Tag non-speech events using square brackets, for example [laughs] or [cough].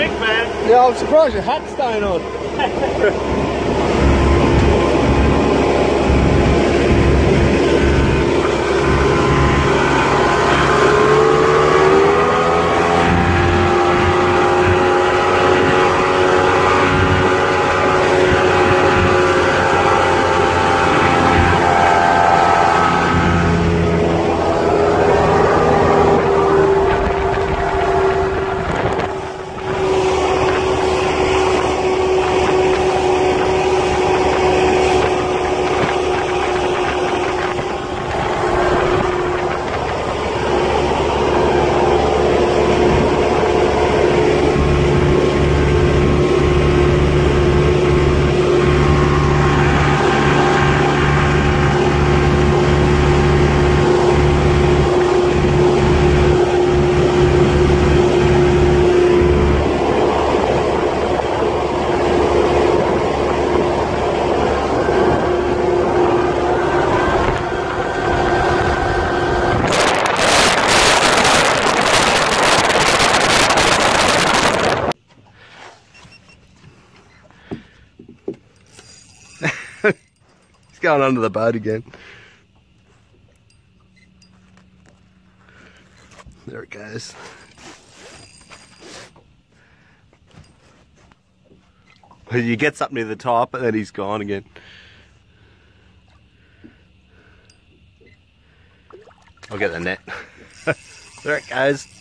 big man. Yeah, I'm surprised your hat's staying on. [laughs] [laughs] Going under the boat again. There it goes. He gets up near the top and then he's gone again. I'll get the net. [laughs] there it goes.